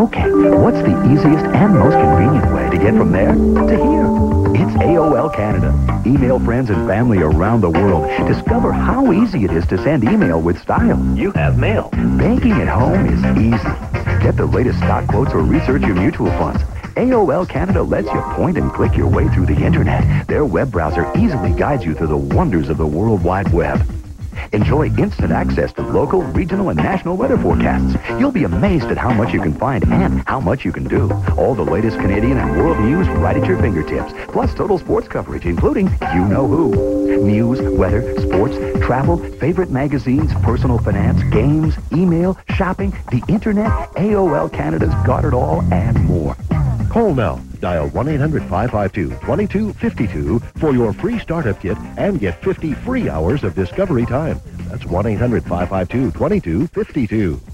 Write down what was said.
Okay, what's the easiest and most convenient way to get from there to here? It's AOL Canada. Email friends and family around the world. Discover how easy it is to send email with style. You have mail. Banking at home is easy. Get the latest stock quotes or research your mutual funds. AOL Canada lets you point and click your way through the internet. Their web browser easily guides you through the wonders of the World Wide Web. Enjoy instant access to local, regional, and national weather forecasts. You'll be amazed at how much you can find and how much you can do. All the latest Canadian and world news right at your fingertips. Plus total sports coverage, including you know who. News, weather, sports, travel, favorite magazines, personal finance, games, email, shopping, the internet, AOL Canada's got it all and more. Call now. Dial 1-800-552-2252 for your free startup kit and get 50 free hours of discovery time. That's 1-800-552-2252.